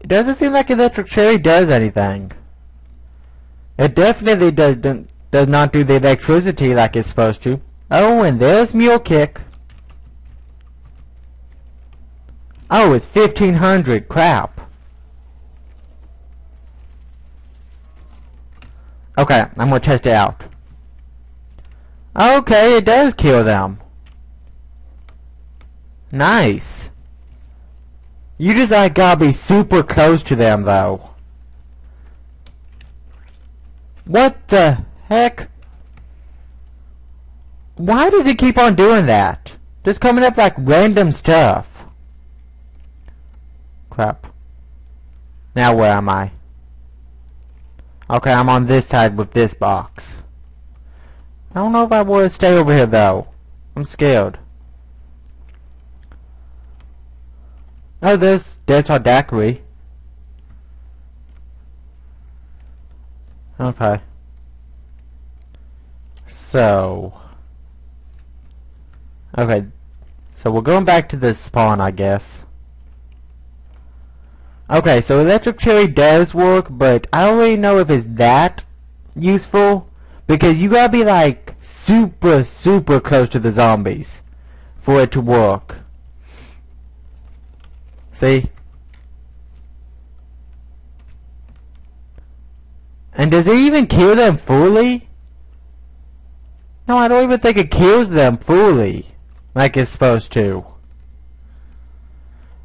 it doesn't seem like electric cherry does anything. It definitely does does not do the electricity like it's supposed to. Oh, and there's Mule Kick. Oh, it's 1500. Crap. Okay, I'm gonna test it out. Okay, it does kill them. Nice. You just gotta be super close to them though. What the heck? Why does it keep on doing that? Just coming up like random stuff. Crap. Now where am I? Okay, I'm on this side with this box. I don't know if I want to stay over here though. I'm scared. Oh, there's there's our daiquiri. Okay. So. Okay. So we're going back to the spawn, I guess. Okay, so electric cherry does work, but I don't really know if it's that useful because you gotta be like super, super close to the zombies for it to work. See? And does it even kill them fully? No, I don't even think it kills them fully like it's supposed to.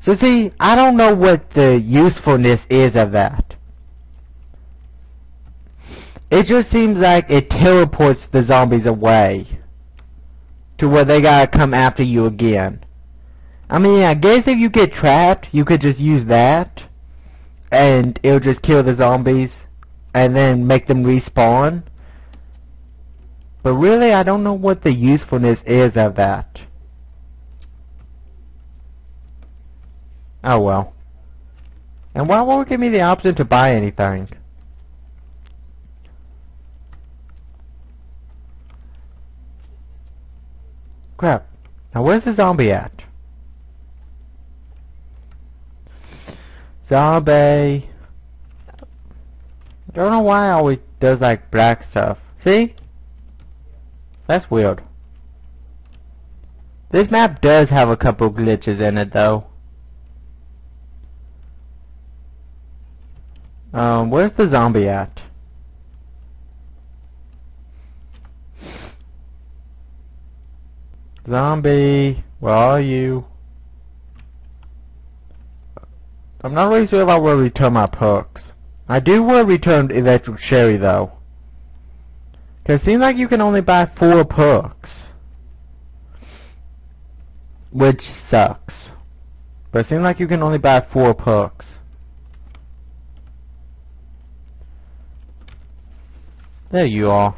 So see, I don't know what the usefulness is of that. It just seems like it teleports the zombies away. To where they gotta come after you again. I mean, I guess if you get trapped, you could just use that. And it'll just kill the zombies. And then make them respawn. But really, I don't know what the usefulness is of that. Oh well. And why won't it give me the option to buy anything? Crap. Now where's the zombie at? Zombie. Don't know why it always does like black stuff. See? That's weird. This map does have a couple glitches in it though. Um, where's the zombie at? Zombie, where are you? I'm not really sure if I will return my perks. I do want to return Electric Cherry though. Cause it seems like you can only buy four perks. Which sucks. But it seems like you can only buy four perks. There you are.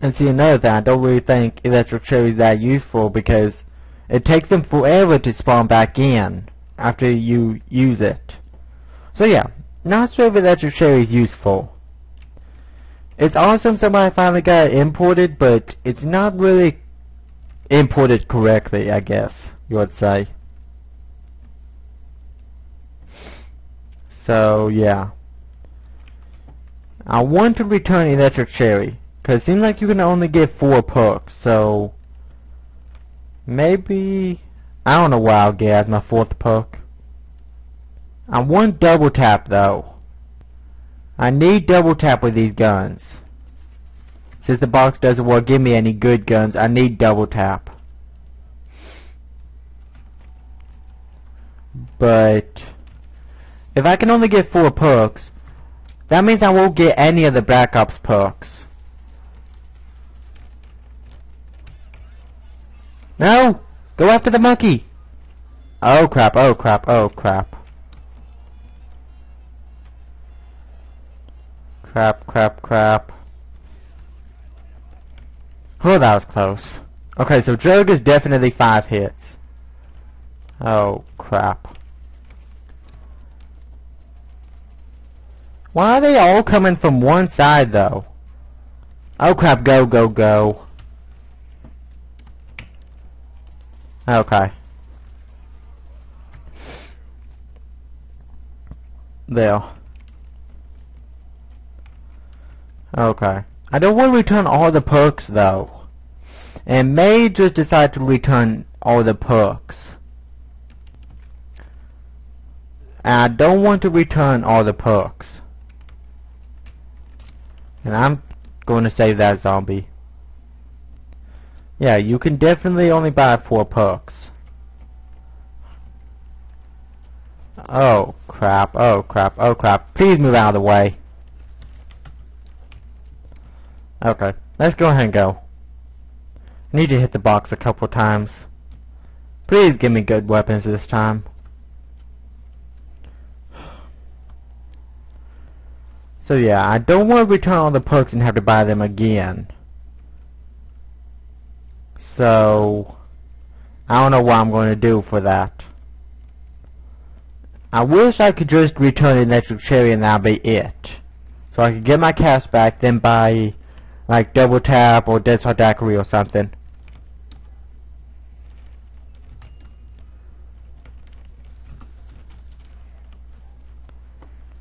And see another thing, I don't really think electric cherry is that useful because it takes them forever to spawn back in after you use it. So yeah, not sure if electric cherry is useful. It's awesome somebody finally got it imported, but it's not really imported correctly, I guess you would say. So yeah. I want to return Electric Cherry, because it seems like you can only get four perks, so maybe, I don't know why I'll get as my fourth perk. I want double tap though. I need double tap with these guns. Since the box doesn't want give me any good guns, I need double tap. But, if I can only get four perks, that means I won't get any of the Black Ops perks. No! Go after the monkey! Oh crap, oh crap, oh crap. Crap, crap, crap. Oh, that was close. Okay, so Drogue is definitely five hits. Oh, crap. Why are they all coming from one side, though? Oh crap, go, go, go. Okay. There. Okay. I don't want to return all the perks though. And may just decide to return all the perks. And I don't want to return all the perks. And I'm going to save that zombie. Yeah, you can definitely only buy four perks. Oh crap, oh crap, oh crap. Please move out of the way. Okay, let's go ahead and go. I need to hit the box a couple times. Please give me good weapons this time. So yeah, I don't want to return all the perks and have to buy them again. So, I don't know what I'm going to do for that. I wish I could just return the electric cherry and that'll be it. So I could get my cash back, then buy like double tap or dead daiquiri or something.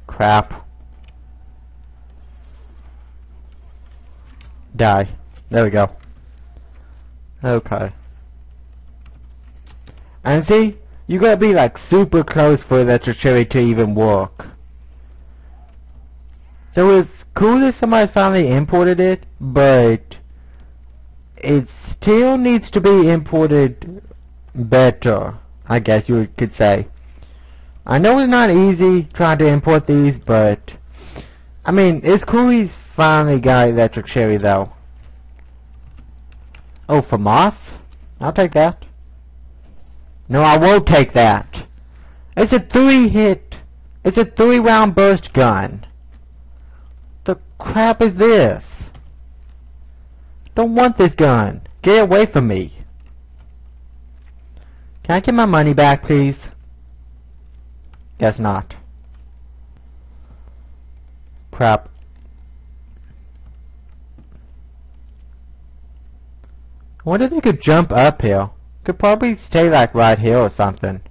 Crap. Die. There we go. Okay. And see, you gotta be like super close for cherry to even work. So it's cool that somebody's finally imported it, but it still needs to be imported better, I guess you could say. I know it's not easy trying to import these, but I mean, it's cool he's finally got electric cherry though. Oh, FAMAS? I'll take that. No, I won't take that. It's a three hit. It's a three round burst gun. The crap is this? Don't want this gun. Get away from me. Can I get my money back, please? Guess not. Crap. Wonder if they could jump uphill. Could probably stay like right here or something.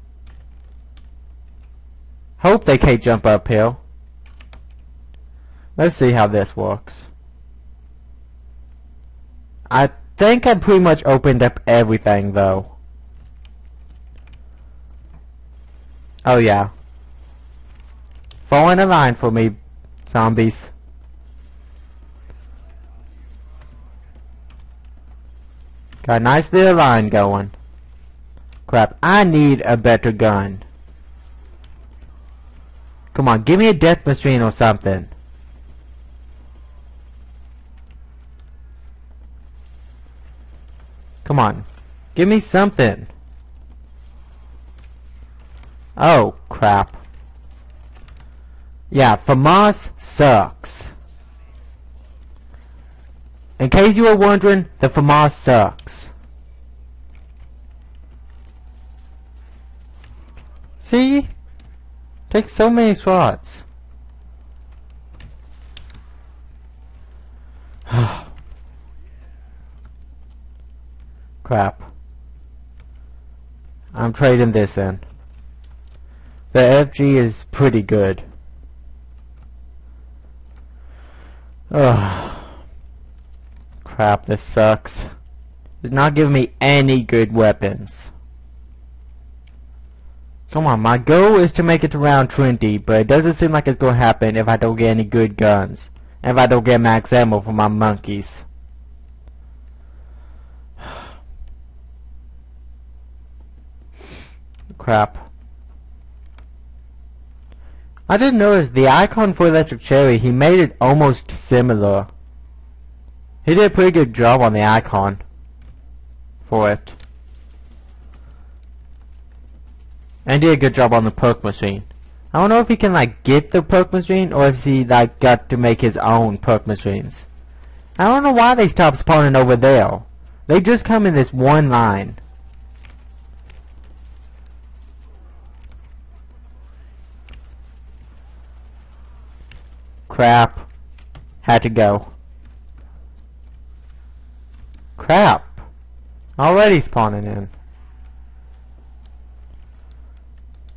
Hope they can't jump uphill. Let's see how this works. I think I pretty much opened up everything though. Oh yeah. Fall in a line for me, zombies. Got a nice little line going. Crap, I need a better gun. Come on, give me a death machine or something. Come on, give me something. Oh, crap. Yeah, FAMAS sucks. In case you were wondering, the FAMAS sucks. See? Take so many shots. Crap. I'm trading this in. The FG is pretty good. Ugh. Crap, this sucks. It's not giving me any good weapons. Come on, my goal is to make it to round 20, but it doesn't seem like it's going to happen if I don't get any good guns. And if I don't get max ammo for my monkeys. Crap. I didn't notice the icon for Electric Cherry, he made it almost similar. He did a pretty good job on the icon for it. And did a good job on the perk machine. I don't know if he can like get the perk machine or if he like got to make his own perk machines. I don't know why they stopped spawning over there. They just come in this one line. Crap. Had to go. Crap! Already spawning in.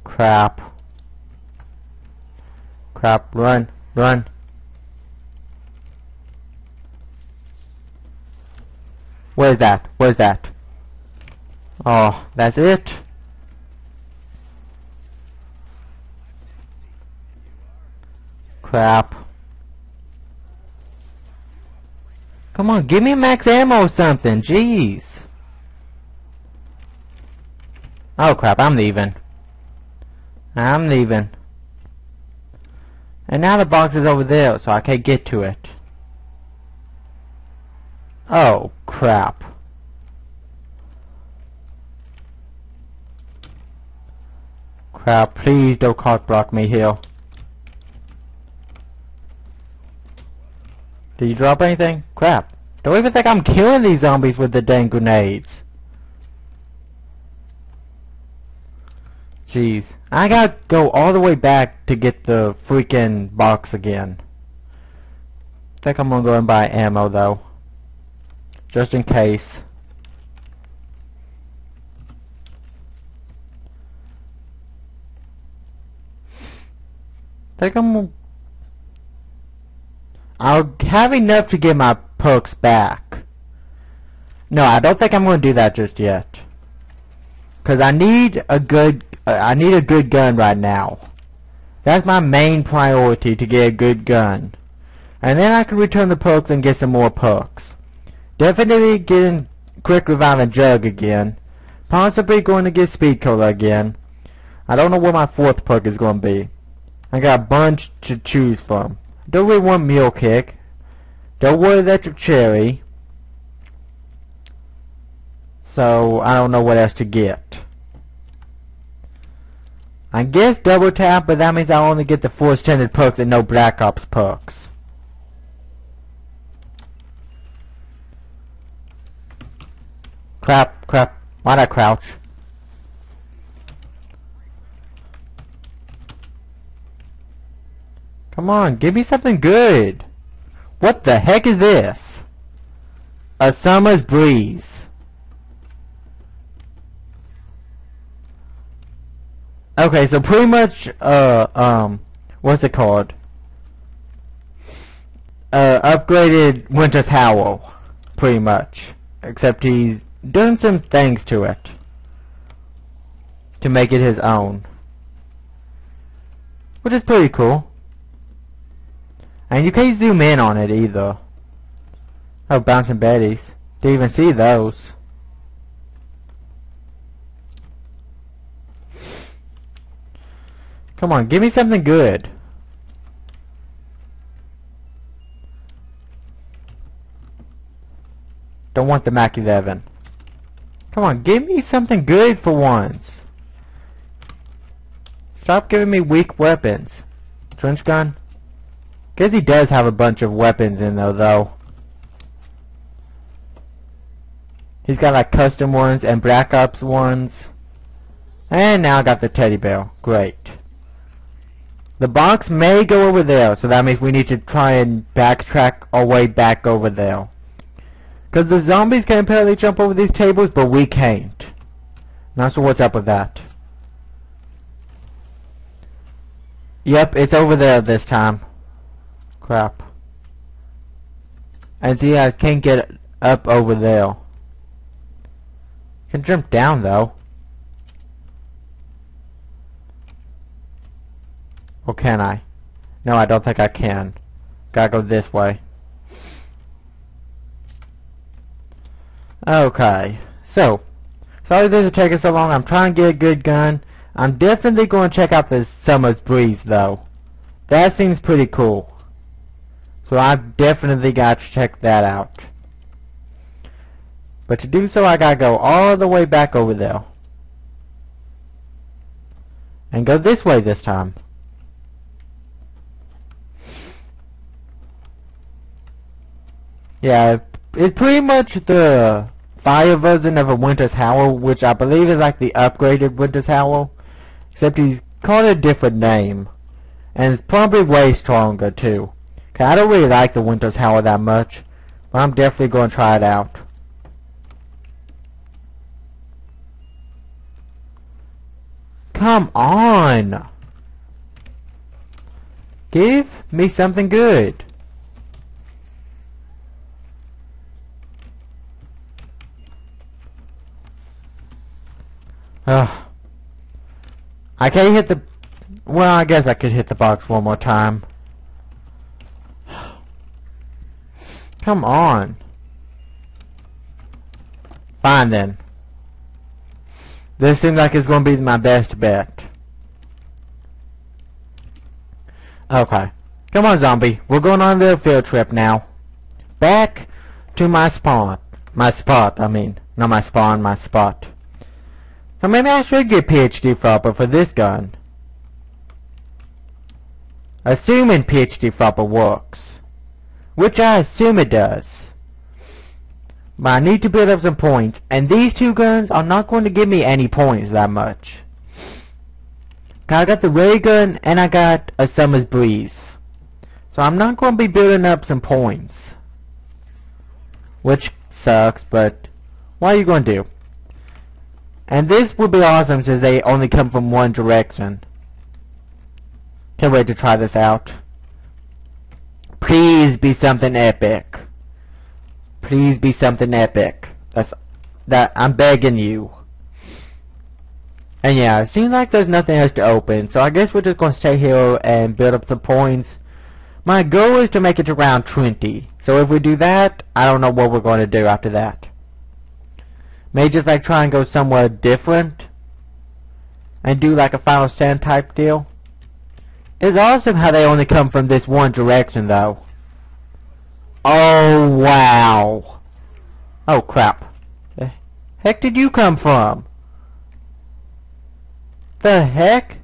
Crap. Crap, run, run. Where's that? Where's that? Oh, that's it? Crap. Come on, give me max ammo or something, jeez. Oh crap, I'm leaving. I'm leaving. And now the box is over there, so I can't get to it. Oh, crap. Crap, please don't cock block me here. Did you drop anything? Crap. Don't even think I'm killing these zombies with the dang grenades. Jeez. I gotta go all the way back to get the freaking box again. Think I'm gonna go and buy ammo though. Just in case. Think I'm I'll have enough to get my perks back. No, I don't think I'm going to do that just yet. Cause I need a good, uh, I need a good gun right now. That's my main priority to get a good gun. And then I can return the perks and get some more perks. Definitely getting quick revive and jug again. Possibly going to get speed cola again. I don't know what my fourth perk is going to be. I got a bunch to choose from. Don't really want Mule Kick. Don't want Electric Cherry. So, I don't know what else to get. I guess double tap, but that means I only get the four standard perks and no Black Ops perks. Crap, crap. why not crouch? Come on, give me something good. What the heck is this? A summer's breeze. Okay, so pretty much, uh, um, what's it called? Uh, upgraded Winter's Howl, pretty much. Except he's doing some things to it. To make it his own. Which is pretty cool. And you can't zoom in on it either. Oh, bouncing betties. Didn't even see those. Come on, give me something good. Don't want the Mac 11. Come on, give me something good for once. Stop giving me weak weapons. Trench gun? Guess he does have a bunch of weapons in there, though. He's got like custom ones and Black Ops ones. And now I got the teddy bear. Great. The box may go over there, so that means we need to try and backtrack our way back over there. Because the zombies can apparently jump over these tables, but we can't. Not sure what's up with that. Yep, it's over there this time. Crap. And see, I can't get up over there. Can jump down though. Or can I? No, I don't think I can. Gotta go this way. Okay. So, sorry this is taking so long. I'm trying to get a good gun. I'm definitely going to check out the Summer's Breeze, though. That seems pretty cool. So I've definitely got to check that out. But to do so, I gotta go all the way back over there. And go this way this time. Yeah, it's pretty much the fire version of a Winter's Howl, which I believe is like the upgraded Winter's Howl. Except he's called a different name. And it's probably way stronger too. I don't really like the Winter's Howl that much, but I'm definitely going to try it out. Come on! Give Give me something good. Ugh. I can't hit the... Well, I guess I could hit the box one more time. Come on. Fine then. This seems like it's going to be my best bet. Okay. Come on, zombie. We're going on the field trip now. Back to my spawn. My spot, I mean. Not my spawn, my spot. So maybe I should get PhD Flopper for this gun. Assuming PhD Flopper works. Which I assume it does. But I need to build up some points. And these two guns are not going to give me any points that much. I got the ray gun and I got a summer's breeze. So I'm not going to be building up some points. Which sucks, but what are you going to do? And this would be awesome since they only come from one direction. Can't wait to try this out. Please be something epic. Please be something epic. That's that I'm begging you. And yeah, it seems like there's nothing else to open, so I guess we're just gonna stay here and build up some points. My goal is to make it to round 20. So if we do that, I don't know what we're going to do after that. May just like try and go somewhere different and do like a final stand type deal. It's awesome how they only come from this one direction though. Oh wow. Oh crap. The heck did you come from? The heck?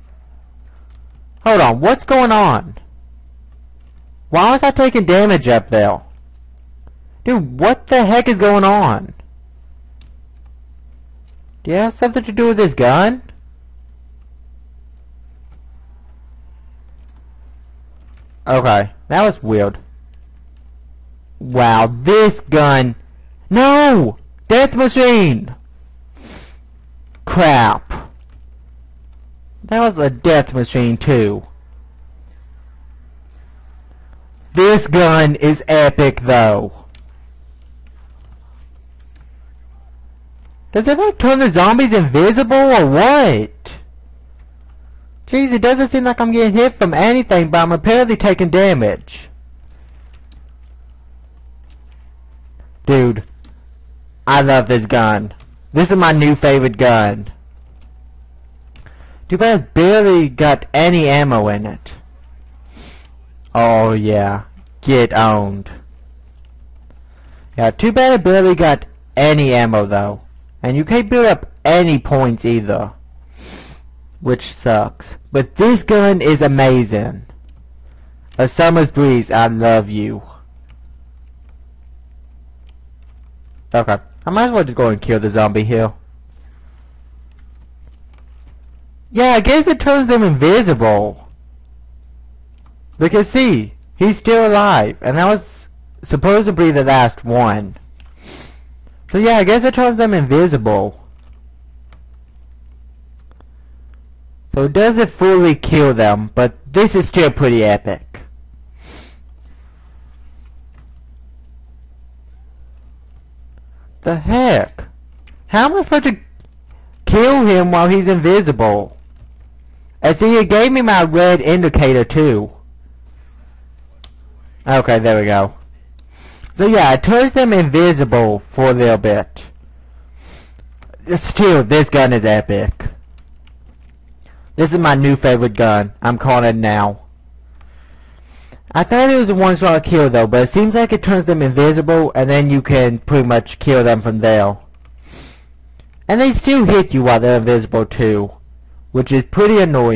Hold on, what's going on? Why was I taking damage up there? Dude, what the heck is going on? Do you have something to do with this gun? Okay, that was weird. Wow, this gun... No! Death Machine! Crap. That was a death machine too. This gun is epic though. Does it like turn the zombies invisible or what? Jeez, it doesn't seem like I'm getting hit from anything, but I'm apparently taking damage. Dude, I love this gun. This is my new favorite gun. Too bad it's barely got any ammo in it. Oh yeah, get owned. Yeah, too bad it barely got any ammo though. And you can't build up any points either. Which sucks. But this gun is amazing. A summer's breeze, I love you. Okay. I might as well just go and kill the zombie here. Yeah, I guess it turns them invisible. Because see, he's still alive, and that was supposedly the last one. So yeah, I guess it turns them invisible. So it doesn't fully kill them, but this is still pretty epic. The heck? How am I supposed to kill him while he's invisible? And see, it gave me my red indicator too. Okay, there we go. So yeah, it turns them invisible for a little bit. Still, this gun is epic. This is my new favorite gun. I'm calling it now. I thought it was a one-shot kill though, but it seems like it turns them invisible and then you can pretty much kill them from there. And they still hit you while they're invisible too, which is pretty annoying.